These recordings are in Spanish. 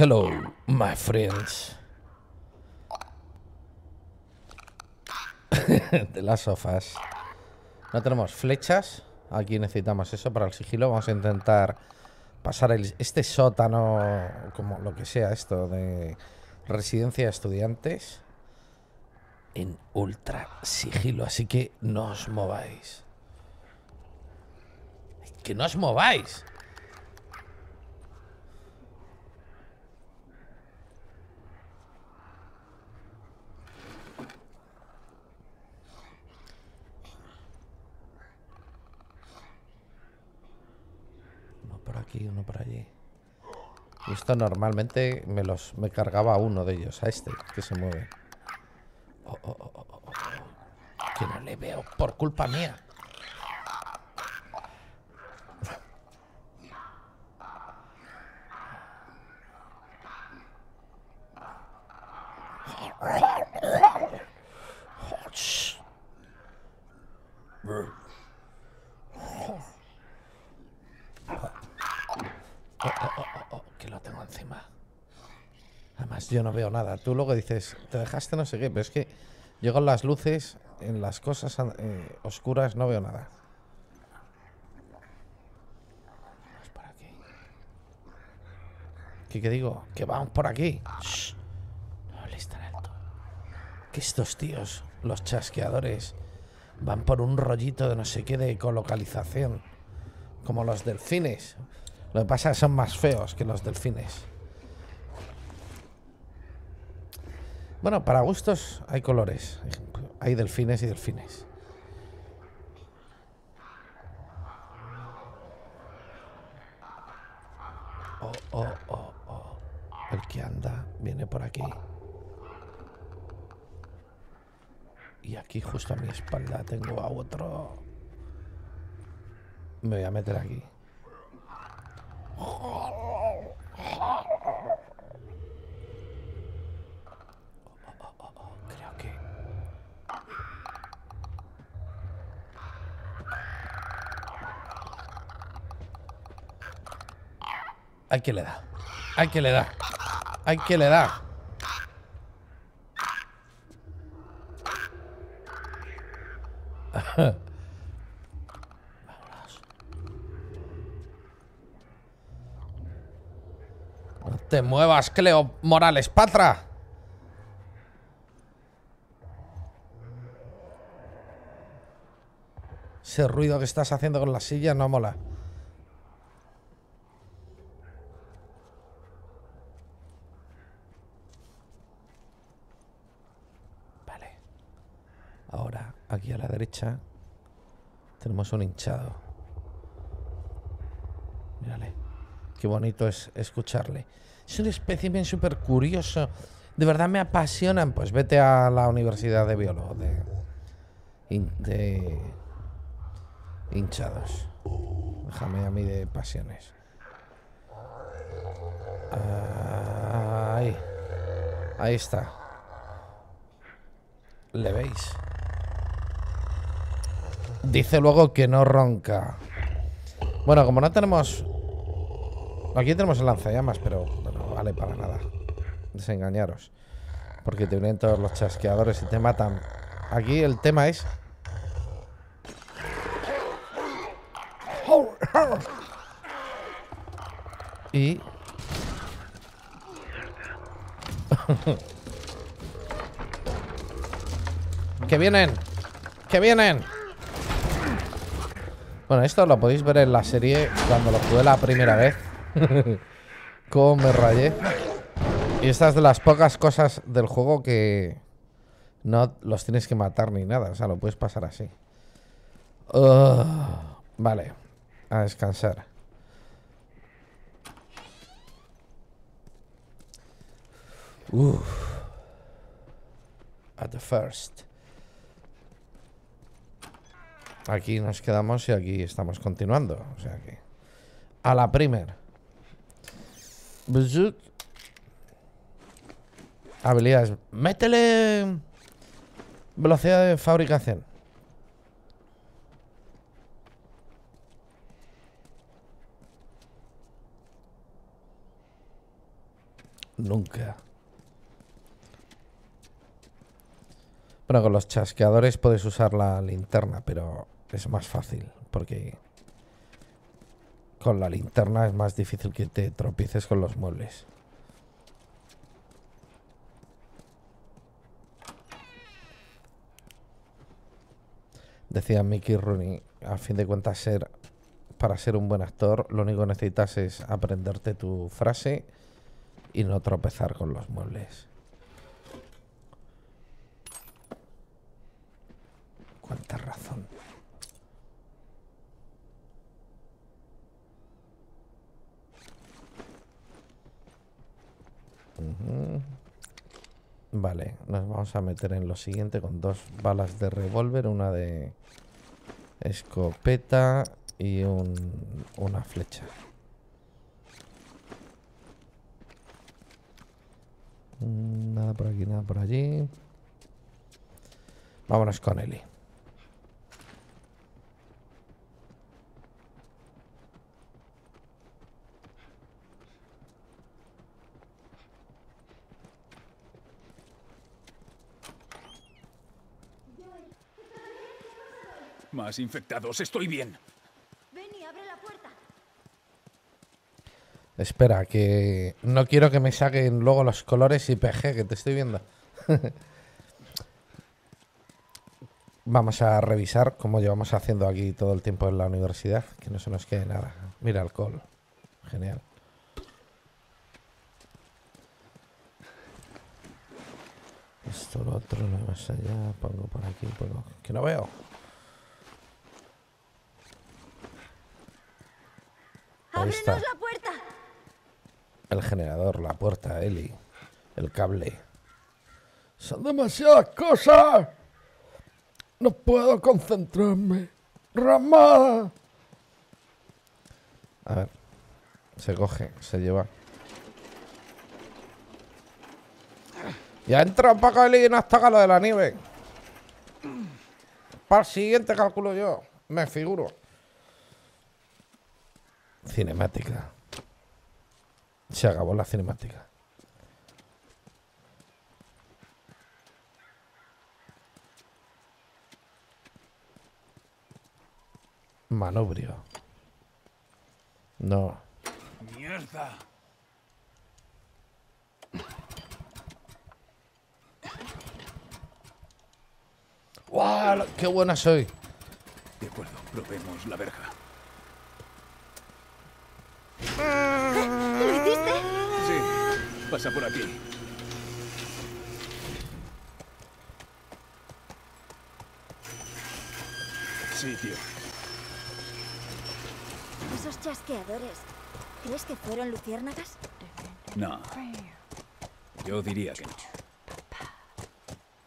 Hello, my friends. de las sofás. No tenemos flechas. Aquí necesitamos eso para el sigilo. Vamos a intentar pasar este sótano, como lo que sea esto, de residencia de estudiantes, en ultra sigilo. Así que no os mováis. Que no os mováis. Uno aquí, uno por allí. Y esto normalmente me los me cargaba a uno de ellos, a este que se mueve. Oh, oh, oh. Que no le veo por culpa mía. Oh, que lo tengo encima. Yo no veo nada. Tú luego dices, te dejaste no sé qué, pero es que yo las luces, en las cosas eh, oscuras, no veo nada. Vamos por aquí. ¿Qué, qué digo? Que vamos por aquí. Shh. No hables tan alto. Que estos tíos, los chasqueadores, van por un rollito de no sé qué de ecolocalización. Como los delfines. Lo que pasa es que son más feos que los delfines. Bueno, para gustos hay colores. Hay delfines y delfines. Oh, oh, oh, oh. El que anda viene por aquí. Y aquí justo a mi espalda tengo a otro. Me voy a meter aquí. Creo que... Hay que le da. Hay que le da. Hay que le da. No te muevas, Cleo Morales Patra. Ese ruido que estás haciendo con la silla no mola. Vale. Ahora, aquí a la tenemos un hinchado. Mírale. Qué bonito es escucharle. Es un espécimen súper curioso. De verdad me apasionan. Pues vete a la Universidad de Biólogo de, de hinchados. Déjame a mí de pasiones. Ahí. Ahí está. ¿Le veis? Dice luego que no ronca. Bueno, como no tenemos... Aquí tenemos el lanzallamas, pero no vale para nada. Desengañaros. Porque te vienen todos los chasqueadores y te matan. Aquí el tema es... Y... ¡Que vienen! ¡Que vienen! Bueno, esto lo podéis ver en la serie cuando lo jugué la primera vez. Cómo me rayé. Y esta es de las pocas cosas del juego que no los tienes que matar ni nada. O sea, lo puedes pasar así. Vale. A descansar. Uf. At the first. Aquí nos quedamos y aquí estamos continuando. O sea que. A la primer. Habilidades. Métele. Velocidad de fabricación. Nunca. Bueno, con los chasqueadores puedes usar la linterna, pero es más fácil, porque con la linterna es más difícil que te tropieces con los muebles. Decía Mickey Rooney, a fin de cuentas ser para ser un buen actor, lo único que necesitas es aprenderte tu frase y no tropezar con los muebles. Cuánta razón. Vale, nos vamos a meter en lo siguiente con dos balas de revólver, una de escopeta y un, una flecha. Mm, nada por aquí, nada por allí. Vámonos con Eli. Más infectados, estoy bien. Ven y abre la puerta. Espera, que no quiero que me saquen luego los colores y PG que te estoy viendo. Vamos a revisar cómo llevamos haciendo aquí todo el tiempo en la universidad, que no se nos quede nada. Mira, alcohol. Genial. Esto, lo otro, no más allá. Pongo por aquí, pongo... Que no veo. Ahí está. ¡Ábrenos la puerta! El generador, la puerta, Eli. El cable. Son demasiadas cosas. No puedo concentrarme. Rama. A ver. Se coge, se lleva. Ya entra un poco Eli y no hasta lo de la nieve. Para el siguiente calculo yo. Me figuro. Cinemática. Se acabó la cinemática. Manubrio. No. ¡Mierda! ¡Guau! ¡Qué buena soy! De acuerdo, probemos la verja. ¿Lo hiciste? Sí, pasa por aquí. Sí, tío. Esos chasqueadores. ¿Crees que fueron luciérnagas? No. Yo diría que no.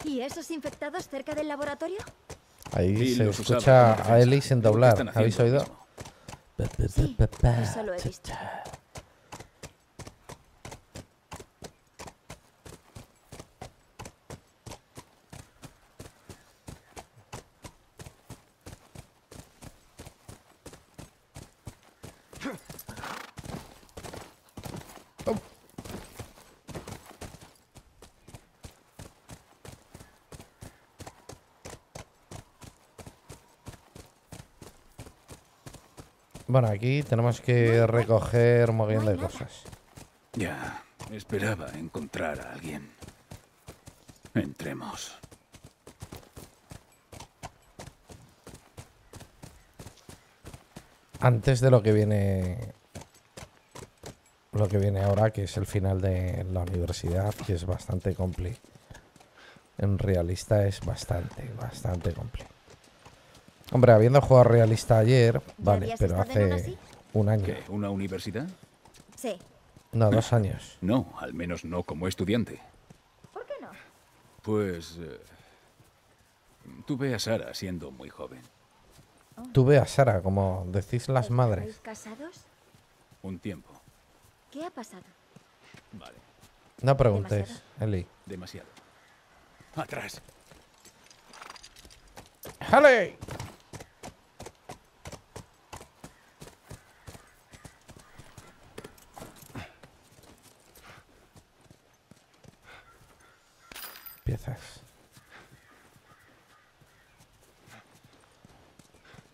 ¿Y esos infectados cerca del laboratorio? Ahí Sí, se escucha a. Eli sin doblar. ¿Habéis oído? Sí, eso lo he visto. Bueno, aquí tenemos que recoger de cosas. Ya, esperaba encontrar a alguien. Entremos. Antes de lo que viene. Lo que viene ahora, que es el final de la universidad, que es bastante compli. En realista es bastante, bastante compli. Hombre, habiendo jugado realista ayer, vale, pero hace un año. ¿Qué? ¿Una universidad? Sí. No, dos años. No, al menos no como estudiante. ¿Por qué no? Pues... eh, tuve a Sara siendo muy joven. Tuve a Sara, como decís las ¿Estabais madres. casados? Un tiempo. ¿Qué ha pasado? Vale. No preguntes, Demasiado. Eli. Demasiado. Atrás.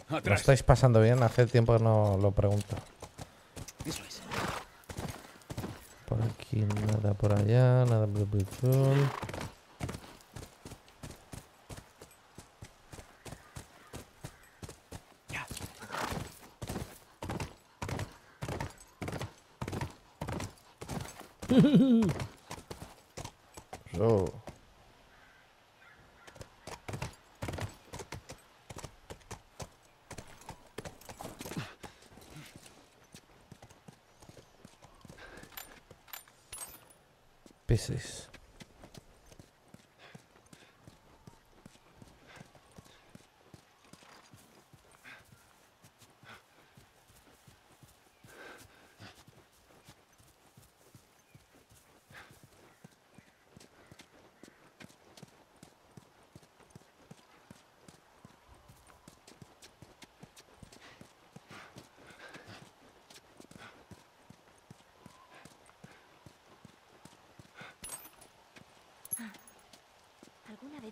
¿Lo estáis pasando bien? Hace tiempo que no lo pregunto. Eso es. Por aquí nada por allá, nada blue, blue.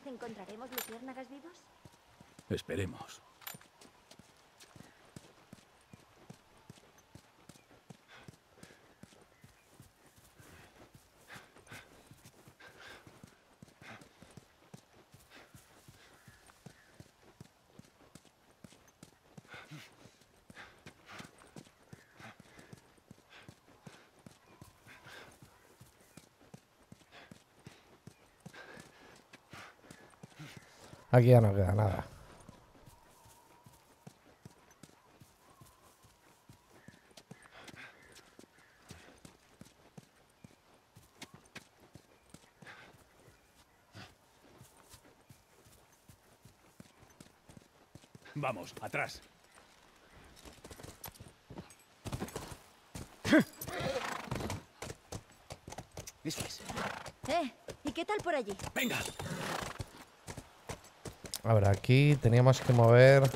Encontraremos luciérnagas vivos? Esperemos. Aquí ya no queda nada. Vamos, atrás. Eso es. ¿Eh? ¿Y qué tal por allí? Venga. A ver, aquí teníamos que mover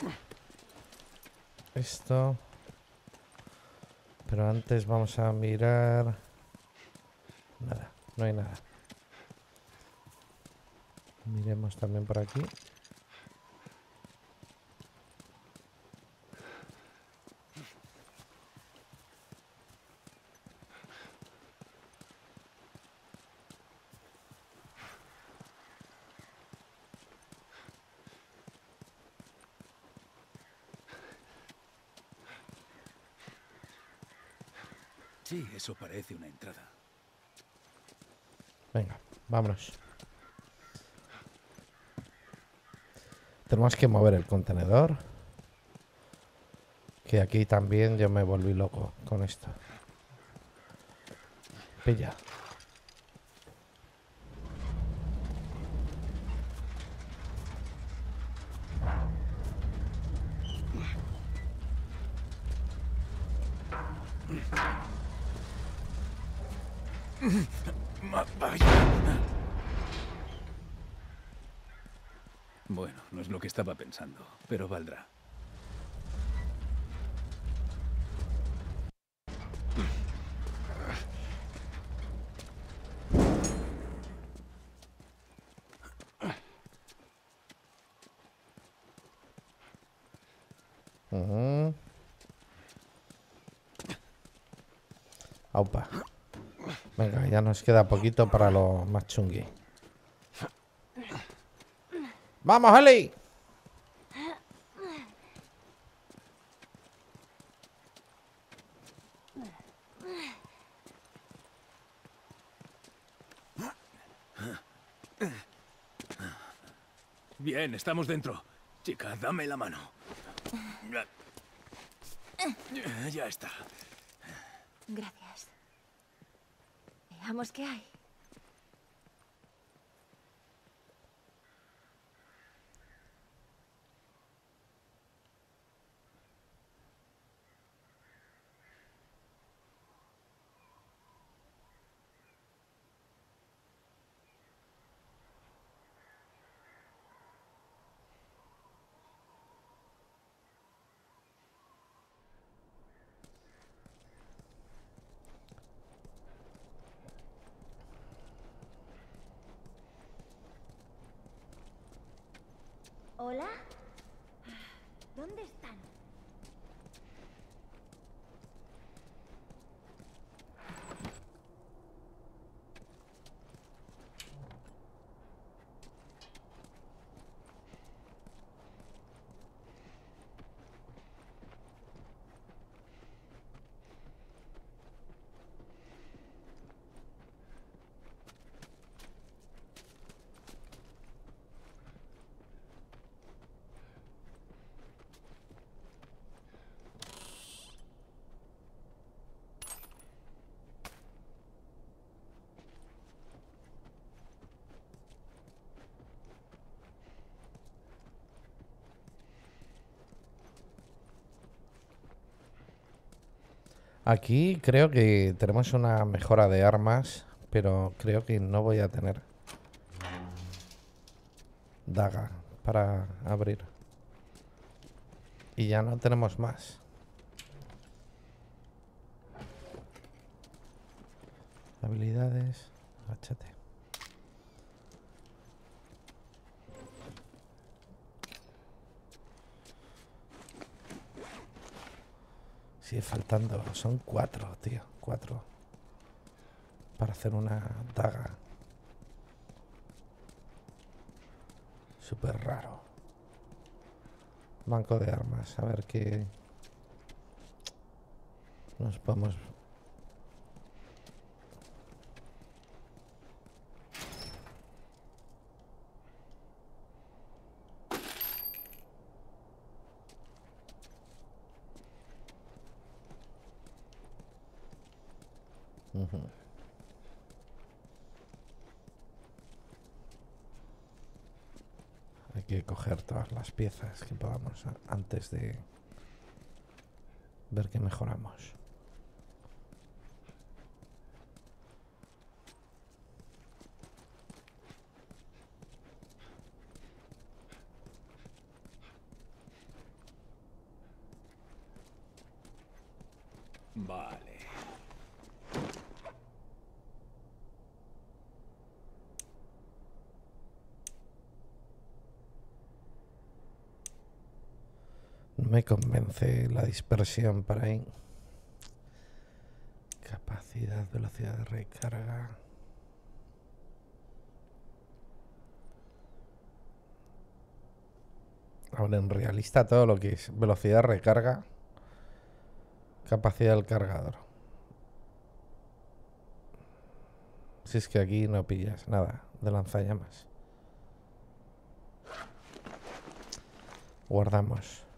esto. Pero antes vamos a mirar. Nada, no hay nada. Miremos también por aquí. Sí, eso parece una entrada. Venga, vámonos. Tenemos que mover el contenedor. Que aquí también yo me volví loco con esto. Pilla. Ma- vaya. Bueno, no es lo que pero valdrá. Aupa. Venga, ya nos queda poquito para lo más chungui. ¡Vamos, Eli! Estamos dentro. Chica, dame la mano. Ya está. Gracias. Veamos qué hay. Aquí creo que tenemos una mejora de armas, pero creo que no voy a tener daga para abrir. Y ya no tenemos más. Habilidades. Sigue faltando. Son cuatro, tío. Cuatro. Para hacer una daga. Súper raro. Banco de armas. A ver qué... Nos podemos... Ujú. Hay que coger todas las piezas que podamos antes de ver que mejoramos. Vale. No la dispersión para ahí. Capacidad, velocidad de recarga. Ahora en realista todo lo que es velocidad recarga, capacidad del cargador. Si es que aquí no pillas nada de lanzallamas. Guardamos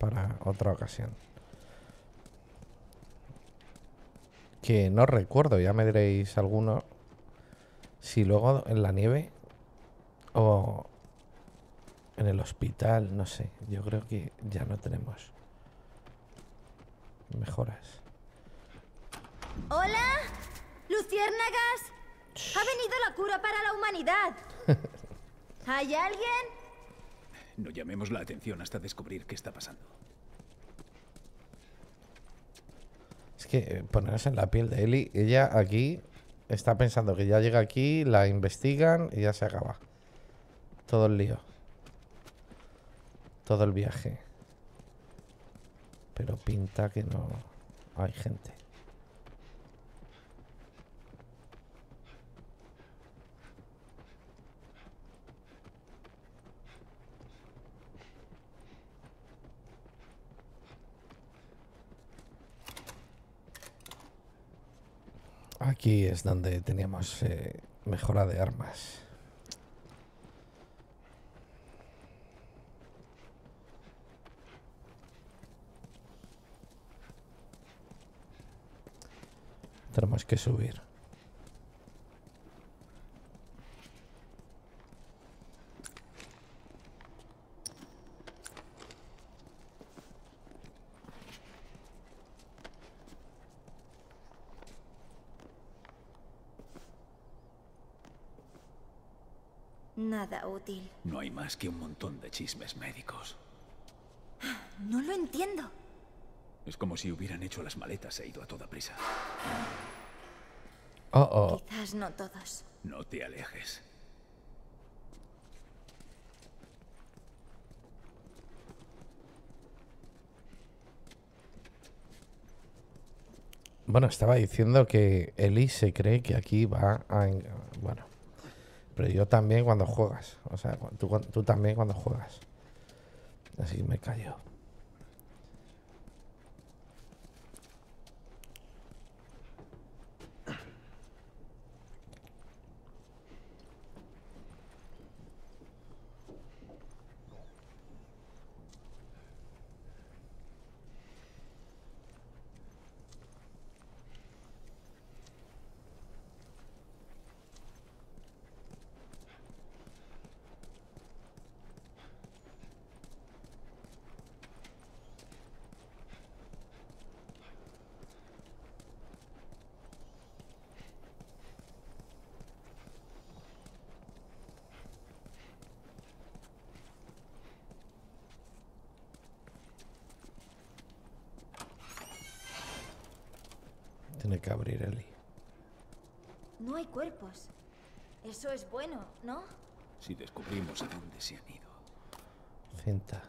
para otra ocasión. Que no recuerdo, ya me diréis alguno. Si luego en la nieve o en el hospital, no sé. Yo creo que ya no tenemos mejoras. ¿Hola? ¿Luciérnagas? Ha venido la cura para la humanidad. ¿Hay alguien? No llamemos la atención hasta descubrir qué está pasando. Es que eh, poneros en la piel de Eli, ella aquí está pensando que ya llega aquí, la investigan y ya se acaba. Todo el lío. Todo el viaje. Pero pinta que no hay gente. Aquí es donde teníamos eh, mejora de armas. Tenemos que subir. No hay más que un montón de chismes médicos. No lo entiendo. Es como si hubieran hecho las maletas e ido a toda prisa. Oh, oh. Quizás no todos. No te alejes. Bueno, estaba diciendo que Eli se cree que aquí va a... Bueno, pero yo también cuando juegas. O sea, tú, tú también cuando juegas. Así me callo. Tiene que abrir Eli. No hay cuerpos. Eso es bueno, ¿no? Si descubrimos a dónde se han ido. Cinta.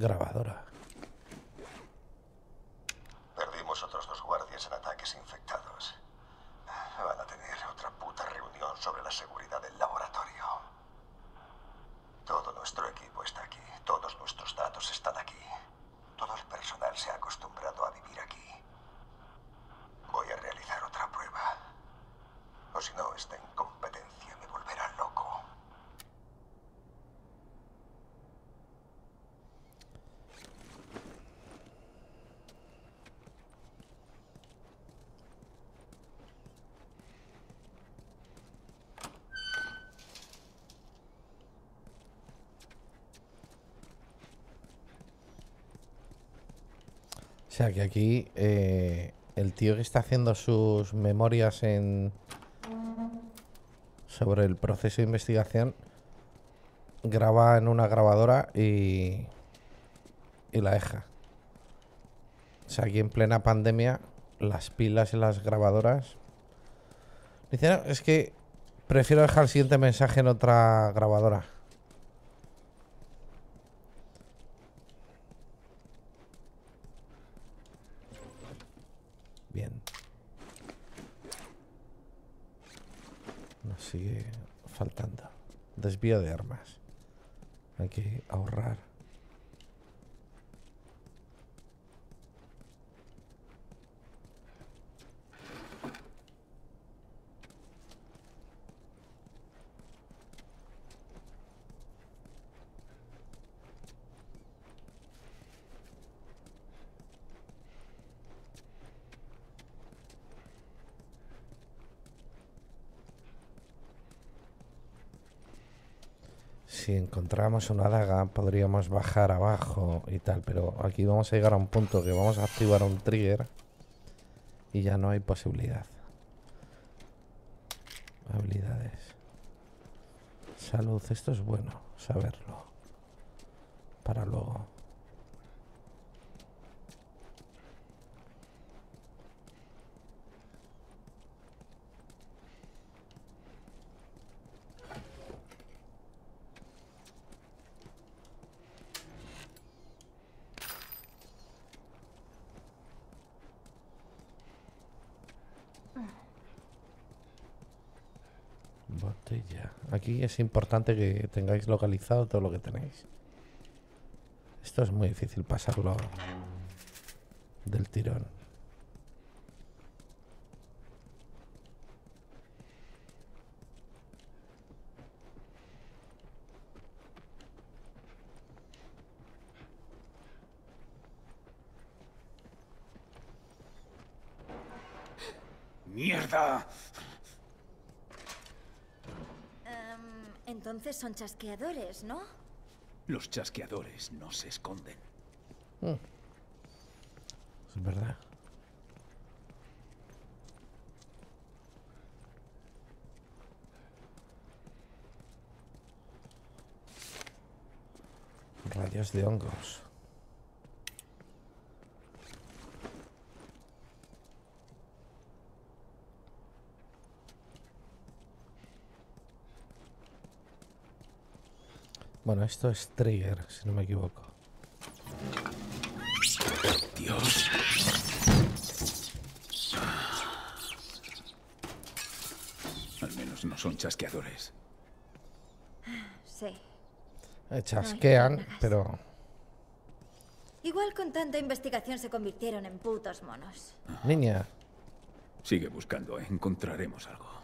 Grabadora. Perdimos otros dos guardias en ataques infectados. Van a tener otra puta reunión sobre la seguridad del laboratorio. Todo nuestro equipo está aquí. Todos nuestros datos están aquí. Todo el personal se ha acostumbrado a vivir aquí. Voy a realizar otra prueba. O si no, esta incompetencia me volverá loco. O sea que aquí eh, el tío que está haciendo sus memorias en sobre el proceso de investigación graba en una grabadora y y la deja. O sea, aquí en plena pandemia las pilas en las grabadoras dice, "No, es que prefiero dejar el siguiente mensaje en otra grabadora. Bien. Nos sigue faltando. Desvío de armas. Hay que ahorrar. Si encontramos una daga, podríamos bajar abajo y tal, pero aquí vamos a llegar a un punto que vamos a activar un trigger y ya no hay posibilidad. Habilidades. Salud, esto es bueno saberlo. Para luego. Es importante que tengáis localizado todo lo que tenéis. Esto es muy difícil pasarlo del tirón. ¡Mierda! Entonces son chasqueadores, ¿no? Los chasqueadores no se esconden. Mm. Es verdad. Radios de hongos. Bueno, esto es trigger, si no me equivoco. Dios. Al menos no son chasqueadores. Sí. Eh, chasquean, pero... Igual con tanta investigación se convirtieron en putos monos. Niña, Sigue buscando, encontraremos algo.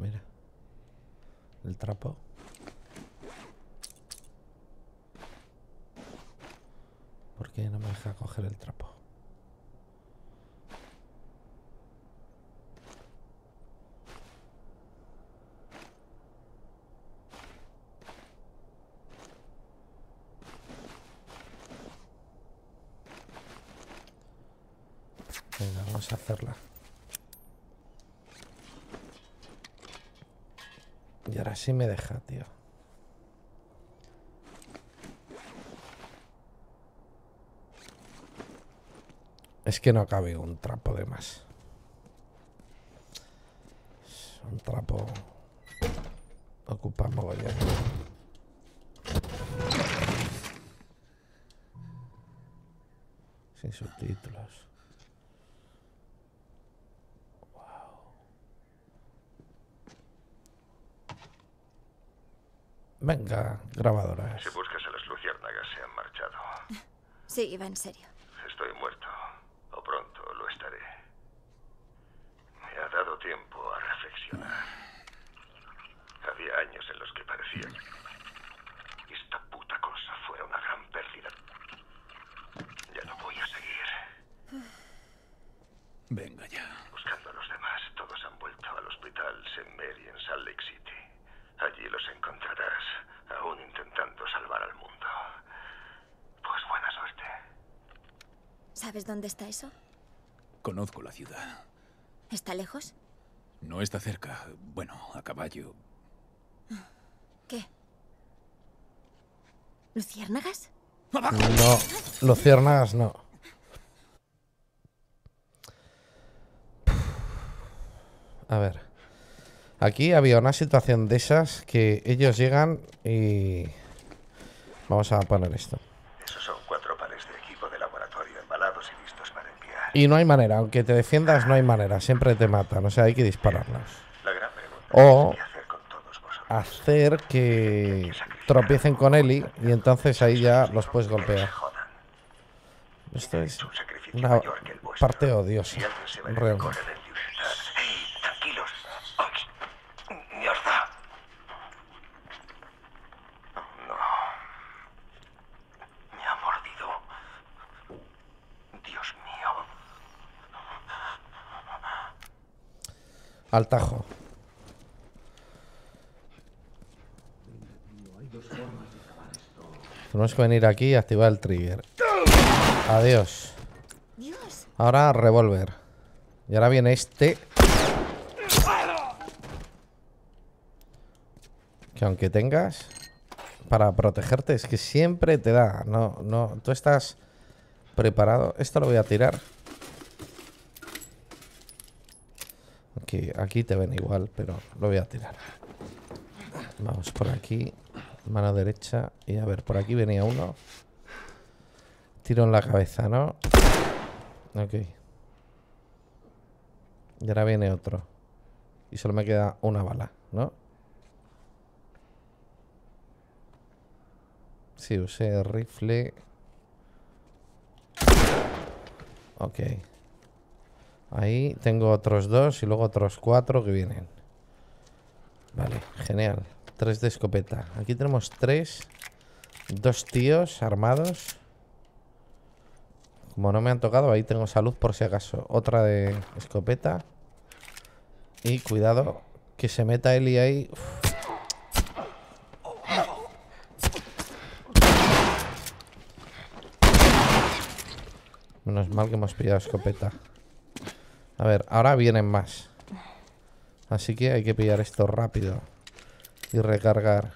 mira. El trapo. ¿Por qué no me deja coger el trapo? Venga, vamos a hacerla. Y ahora sí me deja, tío. Es que no cabe un trapo de más. Un trapo ocupa mogollón. Sin subtítulos. Venga, grabadoras. Si buscas a las luciérnagas, se han marchado. Sí, iba en serio. Estoy muerto. O pronto lo estaré. Me ha dado tiempo a reflexionar. Había años en los que parecía que esta puta cosa fuera una gran pérdida. Ya no voy a seguir. Venga ya. Buscando a los demás, todos han vuelto al hospital St. Mary en Salt Lake City. Allí los encontrarás, aún intentando salvar al mundo. Pues buena suerte. ¿Sabes dónde está eso? Conozco la ciudad. ¿Está lejos? No está cerca. Bueno, a caballo. ¿Qué? ¿Luciérnagas? No, luciérnagas no. A ver. Aquí había una situación de esas que ellos llegan y... Vamos a poner esto. Esos son cuatro pares de equipo de laboratorio embalados y listos para enviar. Y no hay manera, aunque te defiendas, no hay manera. Siempre te matan, o sea, hay que pregunta O- hacer que tropiecen con Eli y entonces ahí ya los puedes golpear. Esto es una parte odiosa. Realmente. correr en libertad. ¡Ey, tranquilos! ¡Ay! ¡Mierda! No. Me ha mordido. Dios mío. Al tajo. Tenemos que venir aquí y activar el trigger. Adiós. Ahora revólver. Y ahora viene este. Que aunque tengas para protegerte, es que siempre te da. No, no. Tú estás preparado. Esto lo voy a tirar. Aquí, aquí te ven igual, pero lo voy a tirar. Vamos por aquí. Mano derecha. Y a ver, por aquí venía uno. Tiro en la cabeza, ¿no? Ok. Y ahora viene otro. Y solo me queda una bala, ¿no? Sí, usé rifle. Ok. Ahí tengo otros dos y luego otros cuatro que vienen. Vale, genial. Tres de escopeta. Aquí tenemos tres. Dos tíos armados. Como no me han tocado, ahí tengo salud por si acaso. Otra de escopeta. Y cuidado, que se meta Eli ahí. Menos mal que hemos pillado escopeta. A ver, ahora vienen más. Así que hay que pillar esto rápido. Y recargar.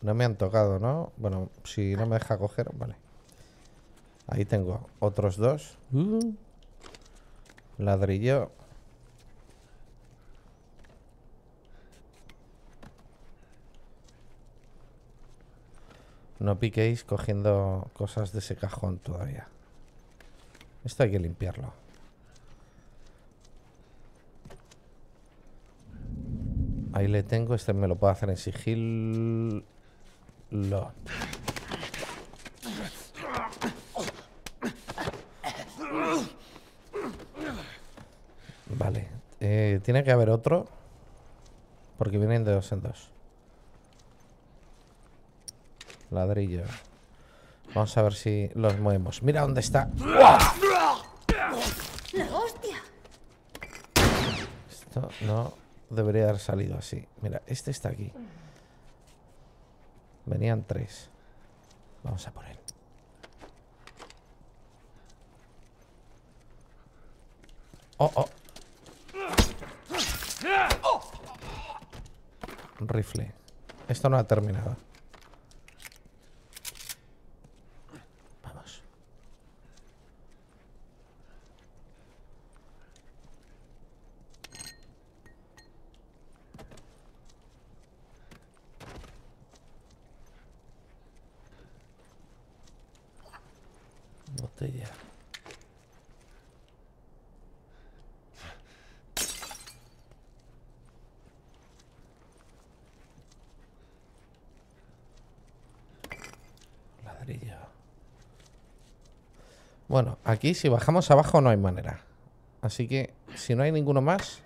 No me han tocado, ¿no? Bueno, si no me deja coger, vale. Ahí tengo otros dos. Uh. Ladrillo. No piquéis cogiendo cosas de ese cajón todavía. Esto hay que limpiarlo. Ahí le tengo. Este me lo puedo hacer en sigilo. Vale. Eh, tiene que haber otro. Porque vienen de dos en dos. Ladrillo. Vamos a ver si los movemos. Mira dónde está. ¡La hostia! Esto no debería haber salido así. Mira, este está aquí. Venían tres. Vamos a por él. Oh, oh. Rifle. Esto no ha terminado. Vamos. Botella. Ladrillo. Bueno, aquí si bajamos abajo no hay manera. Así que si no hay ninguno más...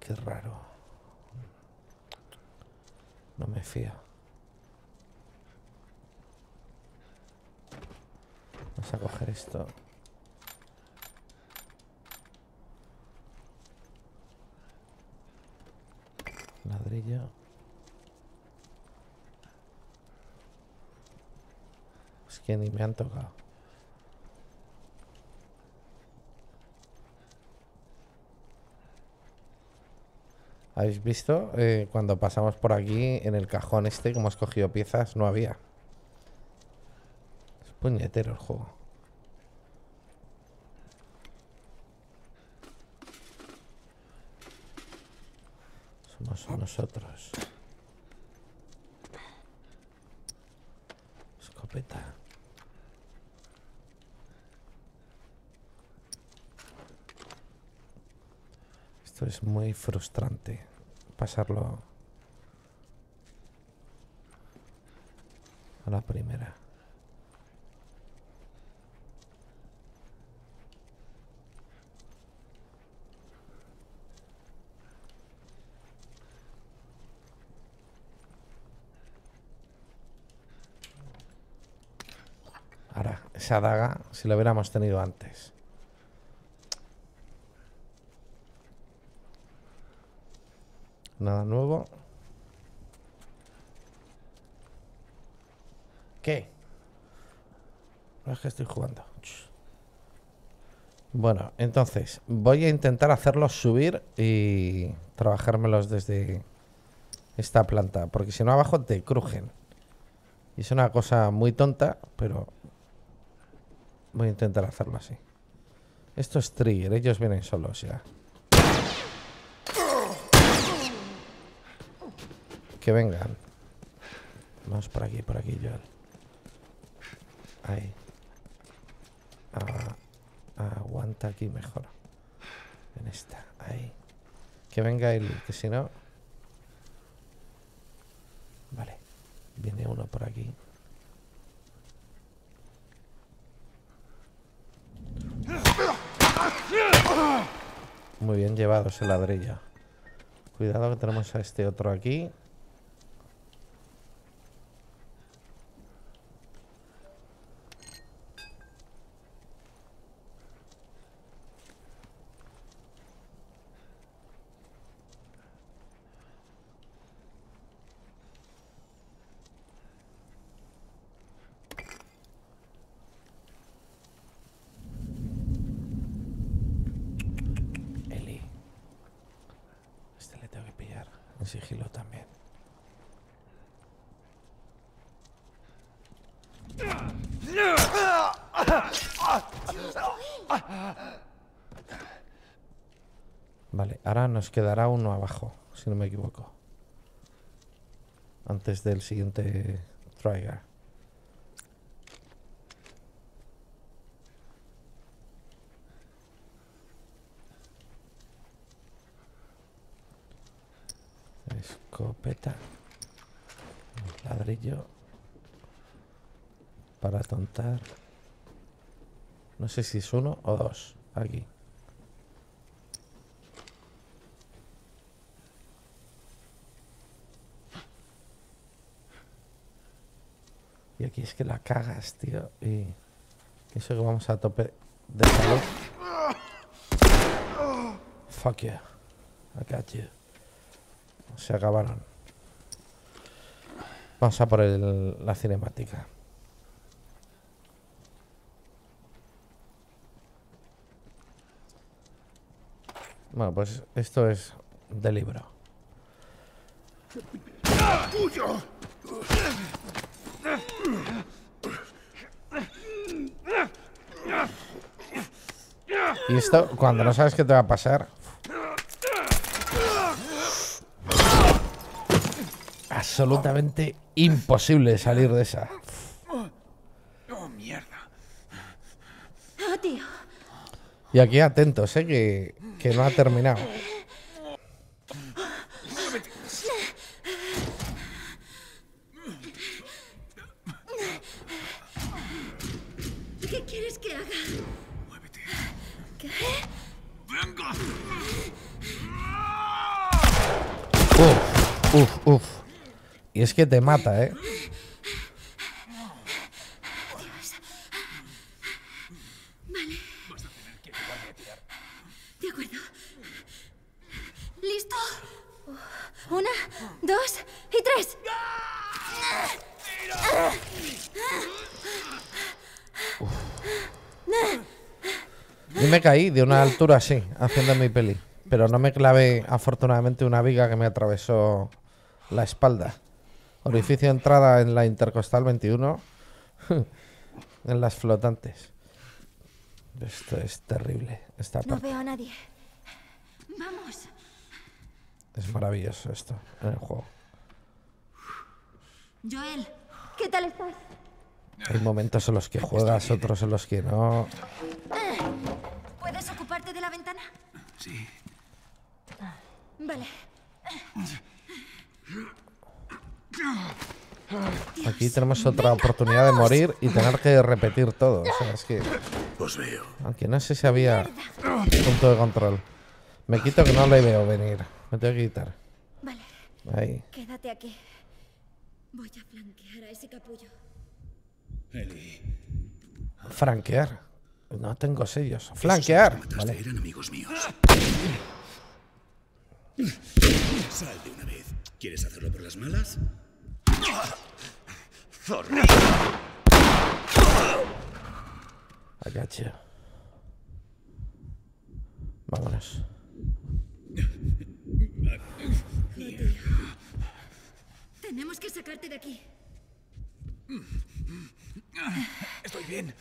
Qué raro. No me fío. Vamos a coger esto. Ladrillo. Que ni me han tocado. ¿Habéis visto? Eh, cuando pasamos por aquí, en el cajón este, que hemos cogido piezas, no había. Es puñetero el juego. Somos nosotros. Escopeta. Es muy frustrante. Pasarlo a la primera. Ahora, esa daga, si la hubiéramos tenido antes. Nada nuevo. ¿Qué? Es que estoy jugando. Bueno, entonces voy a intentar hacerlos subir y trabajármelos desde esta planta, porque si no abajo te crujen. Y es una cosa muy tonta, pero voy a intentar hacerlo así. Esto es trigger, ellos vienen solos ya. Que vengan. Vamos por aquí, por aquí, Joel. Ahí. Ah, aguanta aquí mejor. En esta, ahí. Que venga él, que si no... Vale. Viene uno por aquí. Muy bien llevado ese ladrillo. Cuidado que tenemos a este otro aquí. Eli. Este le tengo que pillar. Sigilo también. Vale, ahora nos quedará uno abajo, si no me equivoco. Antes del siguiente trigger. Escopeta. Ladrillo. Para tontar. No sé si es uno o dos. Aquí. Y aquí es que la cagas, tío. Y eso que vamos a tope de salud. Fuck yeah. I got you. Se acabaron. Vamos a por el- la cinemática. Bueno, pues esto es de libro. Y esto, cuando no sabes qué te va a pasar. Absolutamente imposible salir de esa. Oh, mierda. Oh, tío. Y aquí atentos, eh, que, que no ha terminado. ¿Qué quieres que haga? Muévete. ¿Qué? ¡Venga! Uf, uf, uf. Y es que te mata, eh. De acuerdo. ¿Listo? Una, dos y tres. Yo me caí de una altura así, haciendo mi peli. Pero no me clavé, afortunadamente, una viga que me atravesó la espalda. Orificio de entrada en la intercostal 21. en las flotantes. Esto es terrible. Esta No parte veo a nadie. Vamos. es maravilloso esto en el juego. Joel, ¿qué tal estás? Hay momentos en los que juegas, otros en los que no. ¿Puedes ocuparte de la ventana? Sí. Vale. Aquí tenemos otra oportunidad de morir y tener que repetir todo. O sea, es que. Os veo. Aunque no sé si había punto de control. Me quito que no le veo venir. Me tengo que quitar. Vale, Ahí. quédate aquí. Voy a flanquear a ese capullo. Eli. Franquear. No tengo sellos. Flanquear. Vale. eran amigos míos. Sal de una vez. ¿Quieres hacerlo por las malas? I got you. Vámonos. Tenemos que sacarte de aquí. Estoy bien.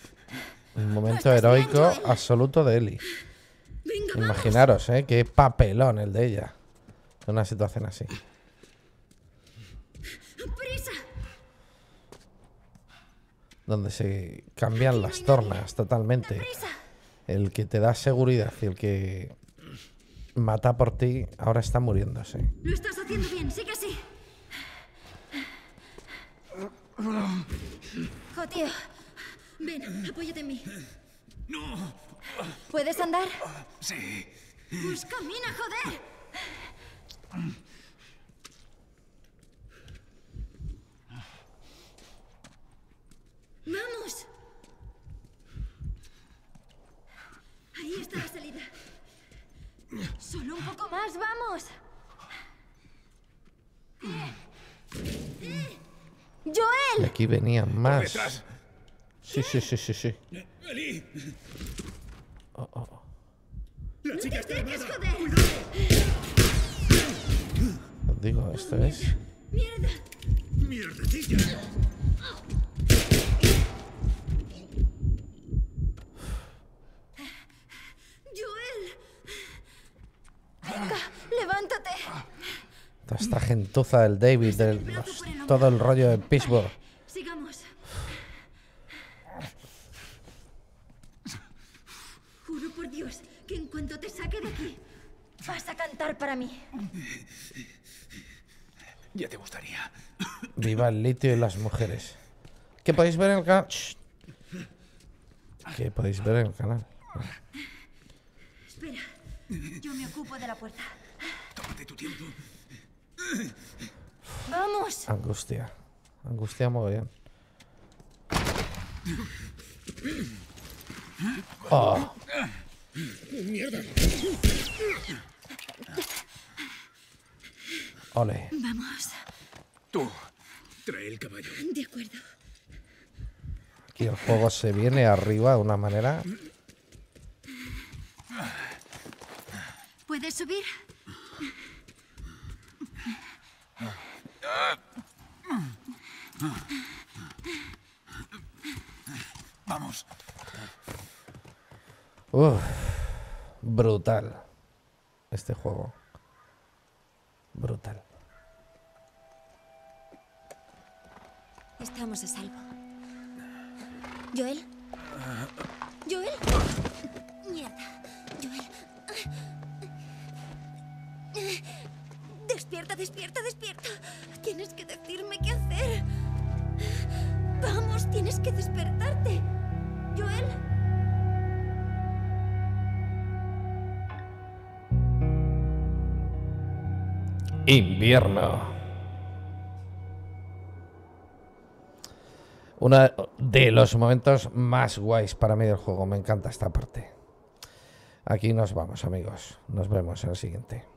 Un momento bien, heroico absoluto de Ellie. Venga. Imaginaros, ¿eh? Qué papelón el de ella. En una situación así. ¡Prisa! Donde se cambian las tornas totalmente. El que te da seguridad y el que mata por ti, ahora está muriéndose. Lo estás haciendo bien, sigue así. Oh, tío. Ven, apóyate en mí. ¡No! ¿Puedes andar? Sí. Pues camina, joder. ¡Vamos! Ahí está la salida. Solo un poco más, vamos. ¡Eh! Y ¡Joel! aquí venían más. Sí, sí, sí, sí, sí. ¡Ali! Oh, ¡La chica está. Os digo, esto es. ¡Mierda! ¡Mierdecilla! ¡Joel! Venga, levántate. Toda esta gentuza del David, del, los- todo el rollo de Pittsburgh. Sigamos. Juro por Dios que en cuanto te saque de aquí, vas a cantar para mí. Ya te gustaría. Viva el litio y las mujeres. ¿Qué podéis ver en el canal? ¿Qué podéis ver en el canal? Yo me ocupo de la puerta. Tómate tu tiempo. ¡Vamos! Angustia. Angustia mogollón. Oh, ¡Mierda! ole. Vamos. Tú, trae el caballo. De acuerdo. Aquí el juego se viene arriba de una manera. ¿Puedes subir? Vamos. Uf, brutal. Este juego. Brutal. Estamos a salvo. ¿Joel? ¿Joel? Mierda. Despierta, despierta, despierta. Tienes que decirme qué hacer. Vamos, tienes que despertarte. Joel. Invierno. Uno de los momentos más guays para mí del juego. Me encanta esta parte. Aquí nos vamos, amigos. Nos vemos en el siguiente.